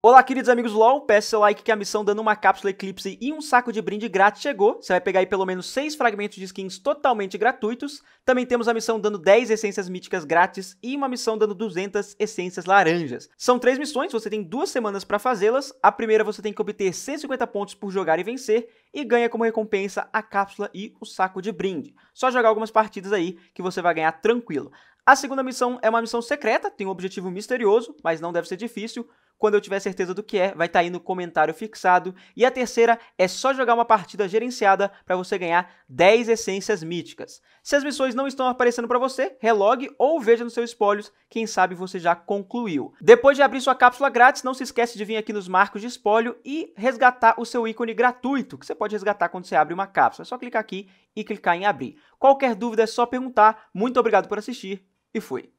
Olá, queridos amigos LOL, peça seu like que a missão dando uma cápsula Eclipse e um saco de brinde grátis chegou. Você vai pegar aí pelo menos 6 fragmentos de skins totalmente gratuitos. Também temos a missão dando 10 essências míticas grátis e uma missão dando 200 essências laranjas. São três missões, você tem duas semanas para fazê-las. A primeira você tem que obter 150 pontos por jogar e vencer e ganha como recompensa a cápsula e o saco de brinde. Só jogar algumas partidas aí que você vai ganhar tranquilo. A segunda missão é uma missão secreta, tem um objetivo misterioso, mas não deve ser difícil. Quando eu tiver certeza do que é, vai estar tá aí no comentário fixado. E a terceira é só jogar uma partida gerenciada para você ganhar 10 essências míticas. Se as missões não estão aparecendo para você, relogue ou veja nos seus espólios, quem sabe você já concluiu. Depois de abrir sua cápsula grátis, não se esquece de vir aqui nos marcos de espólio e resgatar o seu ícone gratuito, que você pode resgatar quando você abre uma cápsula. É só clicar aqui e clicar em abrir. Qualquer dúvida é só perguntar. Muito obrigado por assistir e fui.